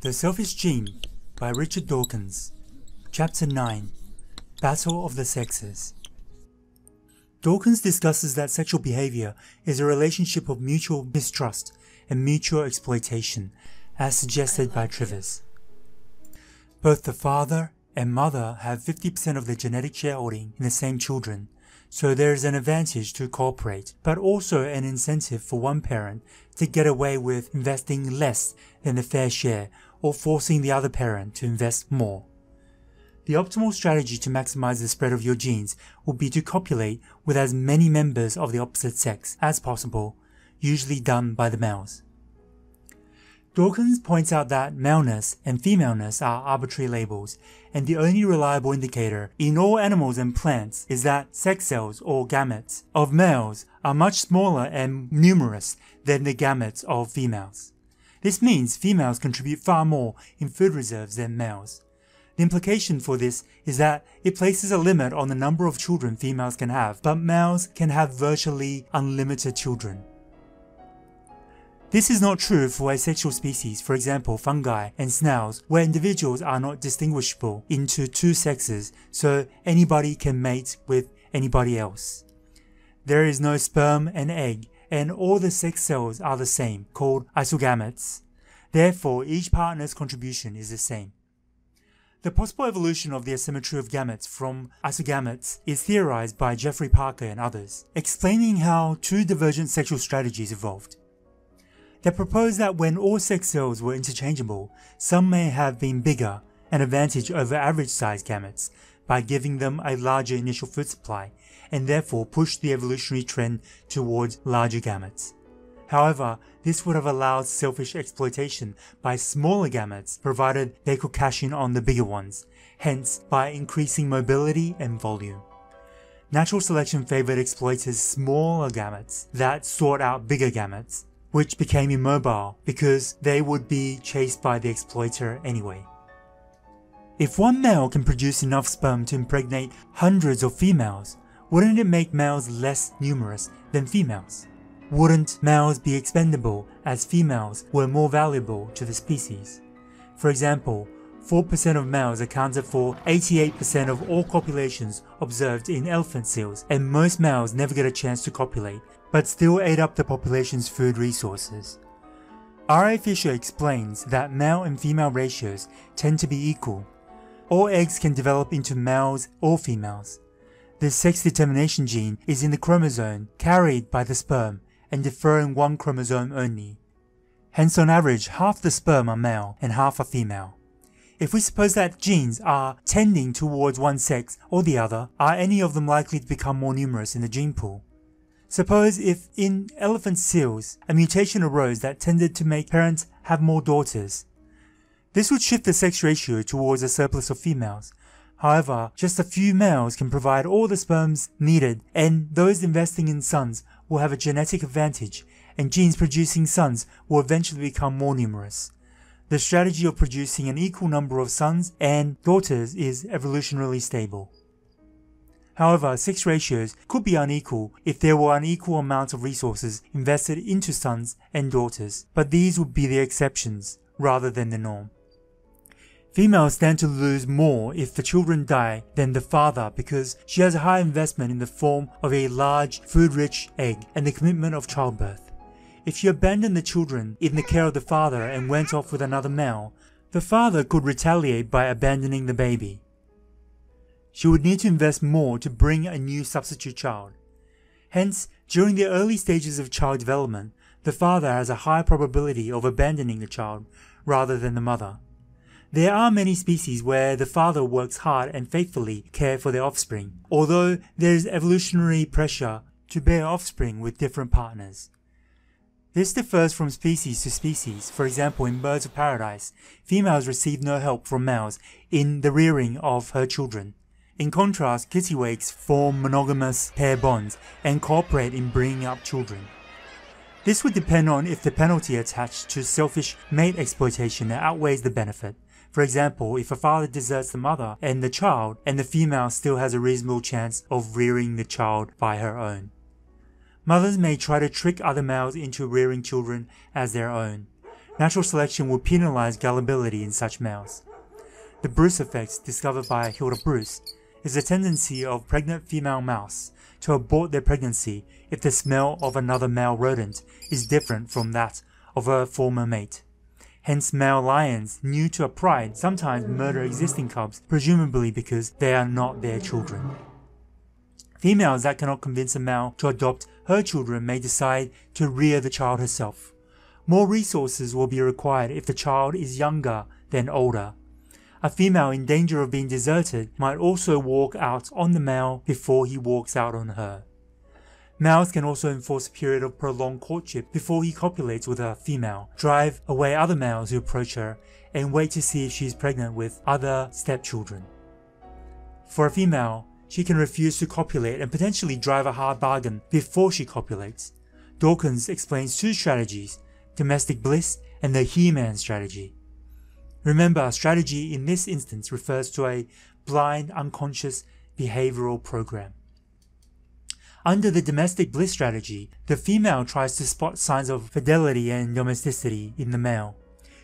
The Selfish Gene by Richard Dawkins Chapter 9 Battle of the Sexes Dawkins discusses that sexual behavior is a relationship of mutual mistrust and mutual exploitation, as suggested by Trivers. Both the father and mother have 50% of the genetic shareholding in the same children, so there is an advantage to cooperate, but also an incentive for one parent to get away with investing less than the fair share or forcing the other parent to invest more. The optimal strategy to maximize the spread of your genes would be to copulate with as many members of the opposite sex as possible, usually done by the males. Dawkins points out that maleness and femaleness are arbitrary labels, and the only reliable indicator in all animals and plants is that sex cells or gametes of males are much smaller and numerous than the gametes of females. This means females contribute far more in food reserves than males. The implication for this is that it places a limit on the number of children females can have, but males can have virtually unlimited children. This is not true for asexual species, for example fungi and snails, where individuals are not distinguishable into two sexes, so anybody can mate with anybody else. There is no sperm and egg, and all the sex cells are the same, called isogametes. Therefore, each partner's contribution is the same. The possible evolution of the asymmetry of gametes from isogametes is theorized by Geoffrey Parker and others, explaining how two divergent sexual strategies evolved. They propose that when all sex cells were interchangeable, some may have been bigger, an advantage over average sized gametes, by giving them a larger initial food supply, and therefore pushed the evolutionary trend towards larger gametes. However, this would have allowed selfish exploitation by smaller gametes provided they could cash in on the bigger ones, hence by increasing mobility and volume. Natural selection favored exploiters smaller gametes that sought out bigger gametes, which became immobile because they would be chased by the exploiter anyway. If one male can produce enough sperm to impregnate hundreds of females, wouldn't it make males less numerous than females? Wouldn't males be expendable as females were more valuable to the species? For example, 4% of males accounted for 88% of all copulations observed in elephant seals, and most males never get a chance to copulate but still ate up the population's food resources. R.A. Fisher explains that male and female ratios tend to be equal. All eggs can develop into males or females. The sex determination gene is in the chromosome carried by the sperm and deferring one chromosome only. Hence on average half the sperm are male and half are female. If we suppose that genes are tending towards one sex or the other, are any of them likely to become more numerous in the gene pool? Suppose if in elephant seals a mutation arose that tended to make parents have more daughters. This would shift the sex ratio towards a surplus of females. However, just a few males can provide all the sperms needed and those investing in sons will have a genetic advantage and genes producing sons will eventually become more numerous. The strategy of producing an equal number of sons and daughters is evolutionarily stable. However, sex ratios could be unequal if there were unequal amounts of resources invested into sons and daughters, but these would be the exceptions rather than the norm. Females stand to lose more if the children die than the father because she has a high investment in the form of a large, food-rich egg and the commitment of childbirth. If she abandoned the children in the care of the father and went off with another male, the father could retaliate by abandoning the baby. She would need to invest more to bring a new substitute child. Hence, during the early stages of child development, the father has a high probability of abandoning the child rather than the mother. There are many species where the father works hard and faithfully care for their offspring, although there is evolutionary pressure to bear offspring with different partners. This differs from species to species. For example, in birds of paradise, females receive no help from males in the rearing of her children. In contrast, kittiwakes form monogamous pair bonds and cooperate in bringing up children. This would depend on if the penalty attached to selfish mate exploitation outweighs the benefit. For example, if a father deserts the mother and the child, and the female still has a reasonable chance of rearing the child by her own. Mothers may try to trick other males into rearing children as their own. natural selection will penalize gullibility in such males. The Bruce effect, discovered by Hilda Bruce, is the tendency of pregnant female mouse to abort their pregnancy if the smell of another male rodent is different from that of her former mate. Hence male lions, new to a pride, sometimes murder existing cubs, presumably because they are not their children. Females that cannot convince a male to adopt her children may decide to rear the child herself. More resources will be required if the child is younger than older. A female in danger of being deserted might also walk out on the male before he walks out on her. Males can also enforce a period of prolonged courtship before he copulates with a female, drive away other males who approach her, and wait to see if she is pregnant with other stepchildren. For a female, she can refuse to copulate and potentially drive a hard bargain before she copulates. Dawkins explains two strategies domestic bliss and the He Man strategy. Remember, strategy in this instance refers to a blind, unconscious behavioral program. Under the domestic bliss strategy, the female tries to spot signs of fidelity and domesticity in the male.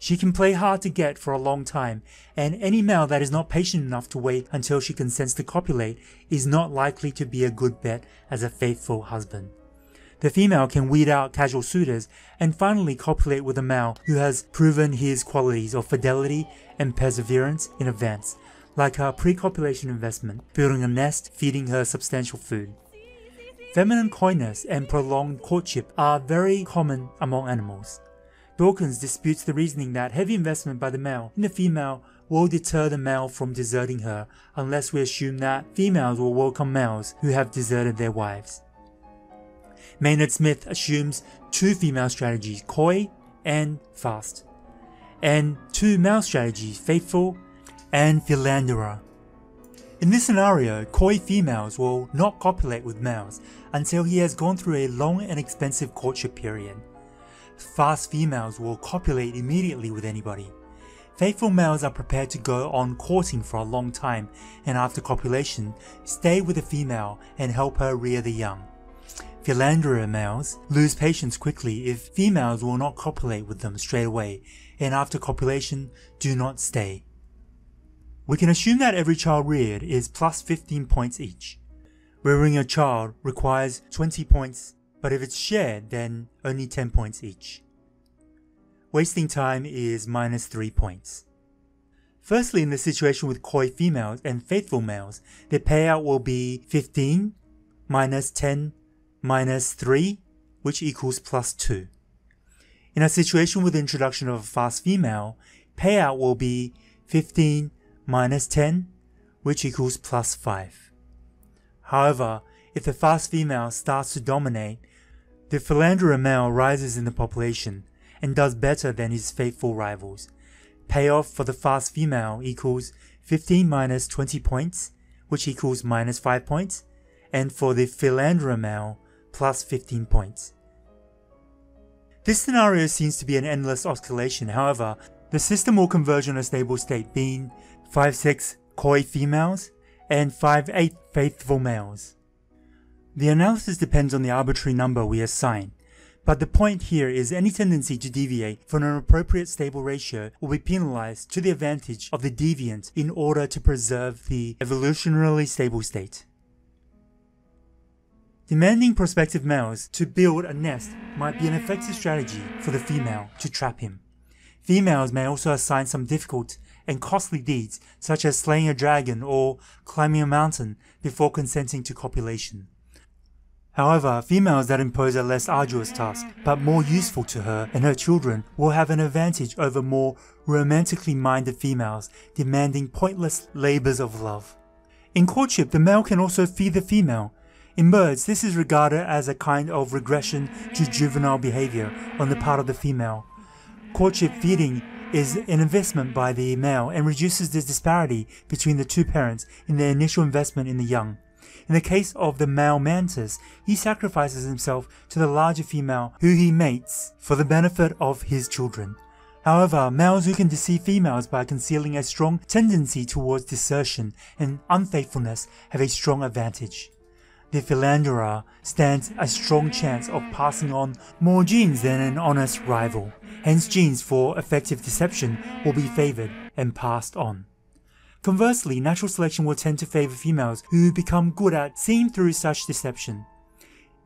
She can play hard to get for a long time, and any male that is not patient enough to wait until she consents to copulate is not likely to be a good bet as a faithful husband. The female can weed out casual suitors and finally copulate with a male who has proven his qualities of fidelity and perseverance in advance, like her pre-copulation investment, building a nest, feeding her substantial food. Feminine coyness and prolonged courtship are very common among animals. Dawkins disputes the reasoning that heavy investment by the male in the female will deter the male from deserting her unless we assume that females will welcome males who have deserted their wives. Maynard Smith assumes two female strategies, coy and fast, and two male strategies, faithful and philanderer. In this scenario, coy females will not copulate with males until he has gone through a long and expensive courtship period. Fast females will copulate immediately with anybody. Faithful males are prepared to go on courting for a long time and after copulation, stay with the female and help her rear the young. Philanderer males lose patience quickly if females will not copulate with them straight away and after copulation do not stay. We can assume that every child reared is plus 15 points each. Rearing a child requires 20 points, but if it's shared, then only 10 points each. Wasting time is minus 3 points. Firstly, in the situation with coy females and faithful males, the payout will be 15 minus 10 minus 3, which equals plus 2. In a situation with introduction of a fast female, payout will be 15 minus 10, which equals plus 5. However, if the fast female starts to dominate, the philanderer male rises in the population and does better than his faithful rivals. Payoff for the fast female equals 15 minus 20 points, which equals minus 5 points, and for the philanderer male, plus 15 points. This scenario seems to be an endless oscillation, however, the system will converge on a stable state being 5-6 coy females and 5-8 faithful males. The analysis depends on the arbitrary number we assign, but the point here is any tendency to deviate from an appropriate stable ratio will be penalized to the advantage of the deviant in order to preserve the evolutionarily stable state. Demanding prospective males to build a nest might be an effective strategy for the female to trap him. Females may also assign some difficult and costly deeds such as slaying a dragon or climbing a mountain before consenting to copulation. However, females that impose a less arduous task, but more useful to her and her children, will have an advantage over more romantically minded females demanding pointless labours of love. In courtship, the male can also feed the female. In birds, this is regarded as a kind of regression to juvenile behaviour on the part of the female. Courtship feeding is an investment by the male and reduces the disparity between the two parents in their initial investment in the young. In the case of the male mantis, he sacrifices himself to the larger female who he mates for the benefit of his children. However, males who can deceive females by concealing a strong tendency towards desertion and unfaithfulness have a strong advantage. The philanderer stands a strong chance of passing on more genes than an honest rival hence genes for effective deception will be favoured and passed on. Conversely, natural selection will tend to favour females who become good at seeing through such deception.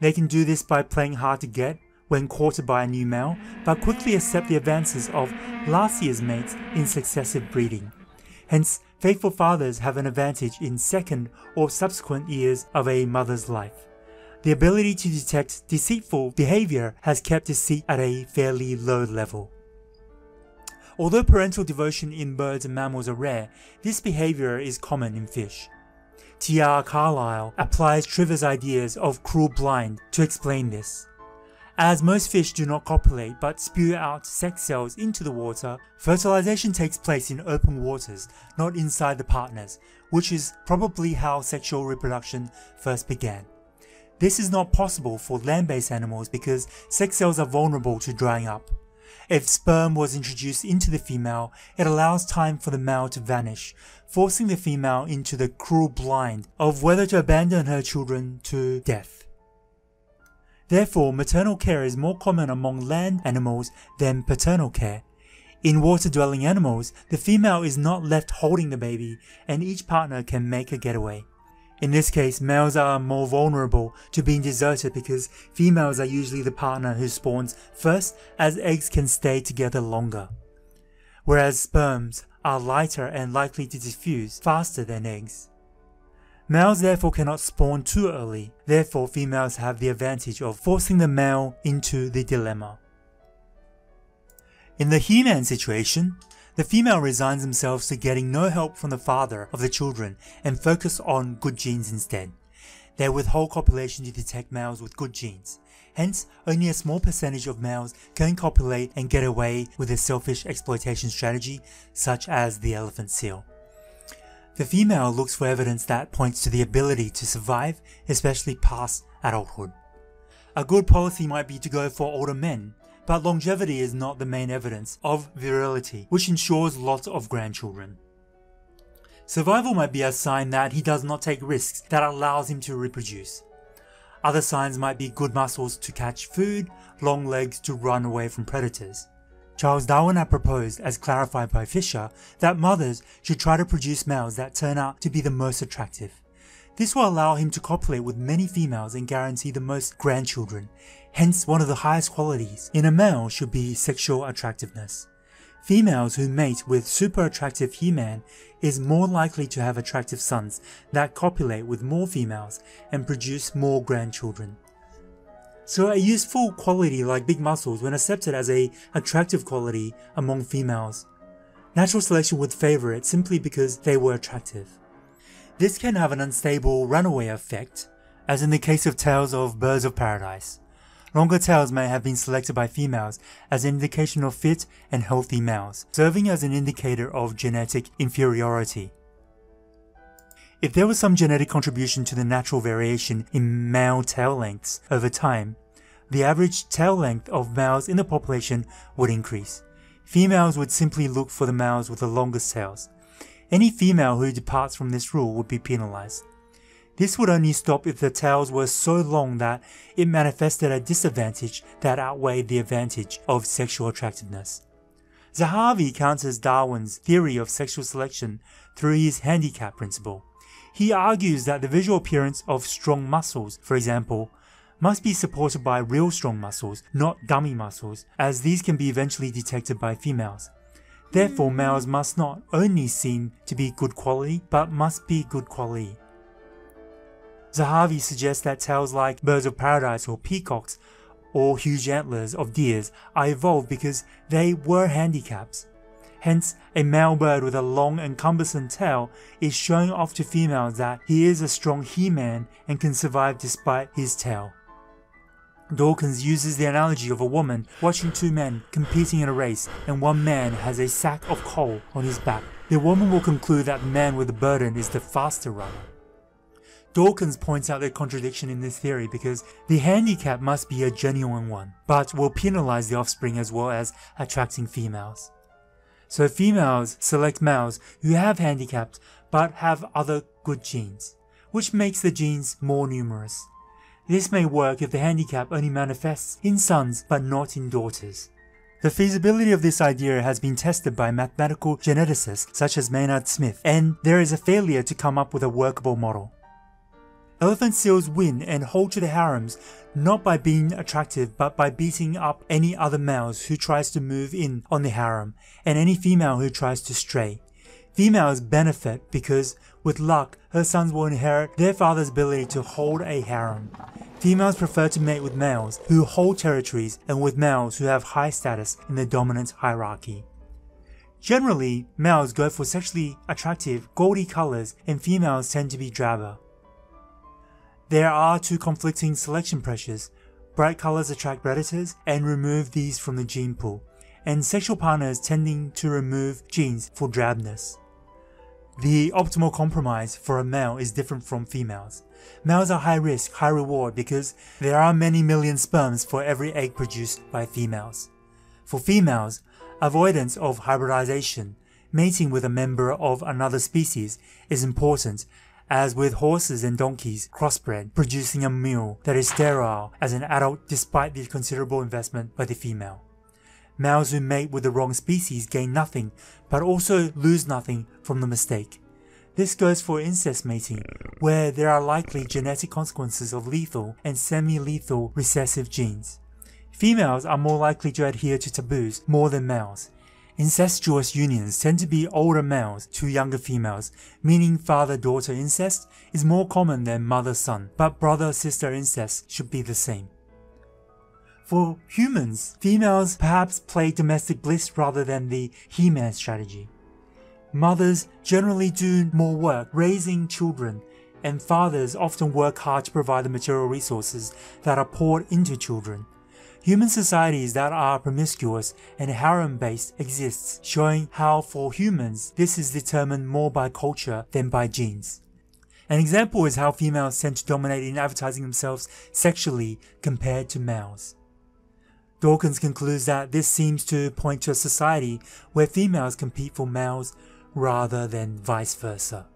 They can do this by playing hard to get when courted by a new male, but quickly accept the advances of last year's mates in successive breeding. Hence, faithful fathers have an advantage in second or subsequent years of a mother's life. The ability to detect deceitful behavior has kept deceit at a fairly low level. Although parental devotion in birds and mammals are rare, this behavior is common in fish. T.R. Carlisle applies Trivers' ideas of cruel bind to explain this. As most fish do not copulate but spew out sex cells into the water, fertilization takes place in open waters, not inside the partners, which is probably how sexual reproduction first began. This is not possible for land-based animals because sex cells are vulnerable to drying up. If sperm was introduced into the female, it allows time for the male to vanish, forcing the female into the cruel bind of whether to abandon her children to death. Therefore, maternal care is more common among land animals than paternal care. In water-dwelling animals, the female is not left holding the baby, and each partner can make a getaway. In this case, males are more vulnerable to being deserted because females are usually the partner who spawns first as eggs can stay together longer. Whereas sperms are lighter and likely to diffuse faster than eggs. Males therefore cannot spawn too early, therefore females have the advantage of forcing the male into the dilemma. In the He-Man situation, the female resigns themselves to getting no help from the father of the children and focus on good genes instead. They withhold copulation to detect males with good genes. Hence, only a small percentage of males can copulate and get away with a selfish exploitation strategy, such as the elephant seal. The female looks for evidence that points to the ability to survive, especially past adulthood. A good policy might be to go for older men, but longevity is not the main evidence of virility, which ensures lots of grandchildren. Survival might be a sign that he does not take risks that allows him to reproduce. Other signs might be good muscles to catch food, long legs to run away from predators. Charles Darwin had proposed, as clarified by Fisher, that mothers should try to produce males that turn out to be the most attractive. This will allow him to copulate with many females and guarantee the most grandchildren, hence one of the highest qualities in a male should be sexual attractiveness. Females who mate with super attractive he-man is more likely to have attractive sons that copulate with more females and produce more grandchildren. So a useful quality like big muscles when accepted as a attractive quality among females. Natural selection would favour it simply because they were attractive. This can have an unstable runaway effect, as in the case of tails of birds of paradise. Longer tails may have been selected by females as an indication of fit and healthy males, serving as an indicator of genetic inferiority. If there was some genetic contribution to the natural variation in male tail lengths over time, the average tail length of males in the population would increase. Females would simply look for the males with the longest tails. Any female who departs from this rule would be penalized. This would only stop if the tails were so long that it manifested a disadvantage that outweighed the advantage of sexual attractiveness. Zahavi counters Darwin's theory of sexual selection through his handicap principle. He argues that the visual appearance of strong muscles, for example, must be supported by real strong muscles, not dummy muscles, as these can be eventually detected by females. Therefore, males must not only seem to be good quality, but must be good quality. Zahavi suggests that tails like birds of paradise or peacocks or huge antlers of deers are evolved because they were handicaps. Hence, a male bird with a long and cumbersome tail is showing off to females that he is a strong he-man and can survive despite his tail. Dawkins uses the analogy of a woman watching two men competing in a race and one man has a sack of coal on his back. The woman will conclude that the man with the burden is the faster runner. Dawkins points out the contradiction in this theory because the handicap must be a genuine one, but will penalize the offspring as well as attracting females. So females select males who have handicaps but have other good genes, which makes the genes more numerous. This may work if the handicap only manifests in sons but not in daughters. The feasibility of this idea has been tested by mathematical geneticists such as Maynard Smith, and there is a failure to come up with a workable model. Elephant seals win and hold to the harems not by being attractive but by beating up any other males who tries to move in on the harem and any female who tries to stray. Females benefit because, with luck, her sons will inherit their father's ability to hold a harem. Females prefer to mate with males who hold territories and with males who have high status in the dominant hierarchy. Generally, males go for sexually attractive, gaudy colors and females tend to be drabber. There are two conflicting selection pressures. Bright colors attract predators and remove these from the gene pool, and sexual partners tending to remove genes for drabness. The optimal compromise for a male is different from females. Males are high risk, high reward because there are many million sperms for every egg produced by females. For females, avoidance of hybridization, mating with a member of another species, is important, as with horses and donkeys crossbred, producing a mule that is sterile as an adult despite the considerable investment by the female. Males who mate with the wrong species gain nothing, but also lose nothing from the mistake. This goes for incest mating, where there are likely genetic consequences of lethal and semi-lethal recessive genes. Females are more likely to adhere to taboos more than males. Incestuous unions tend to be older males to younger females, meaning father-daughter incest is more common than mother-son, but brother-sister incest should be the same. For humans, females perhaps play domestic bliss rather than the He-Man strategy. Mothers generally do more work raising children, and fathers often work hard to provide the material resources that are poured into children. Human societies that are promiscuous and harem-based exists, showing how for humans this is determined more by culture than by genes. An example is how females tend to dominate in advertising themselves sexually compared to males. Dawkins concludes that this seems to point to a society where females compete for males rather than vice versa.